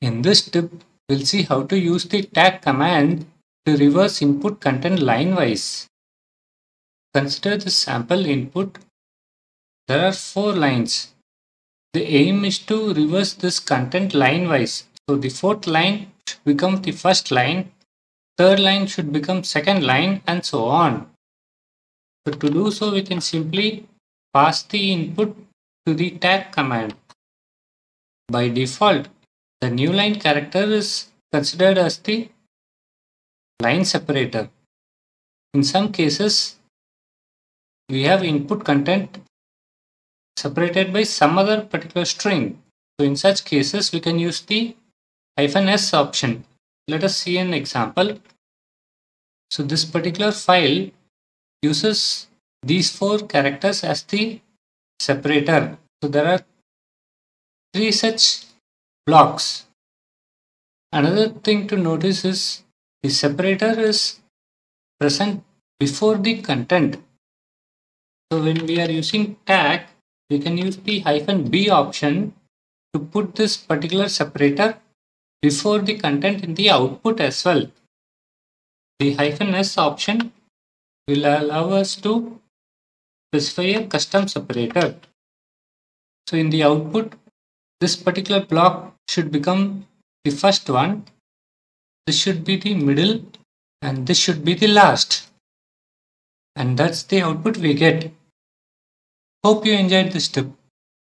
In this tip, we'll see how to use the tac command to reverse input content line-wise. Consider the sample input. There are four lines. The aim is to reverse this content line-wise. So the fourth line should become the first line, third line should become second line and so on. So to do so, we can simply pass the input to the tac command. By default, the new line character is considered as the line separator. In some cases, we have input content separated by some other particular string. So in such cases, we can use the hyphen s option. Let us see an example. So this particular file uses these four characters as the separator. So there are three such blocks. Another thing to notice is the separator is present before the content. So when we are using tac, we can use the hyphen B option to put this particular separator before the content in the output as well. The hyphen S option will allow us to specify a custom separator. So in the output, this particular block should become the first one. This should be the middle and this should be the last. And that's the output we get. Hope you enjoyed this tip.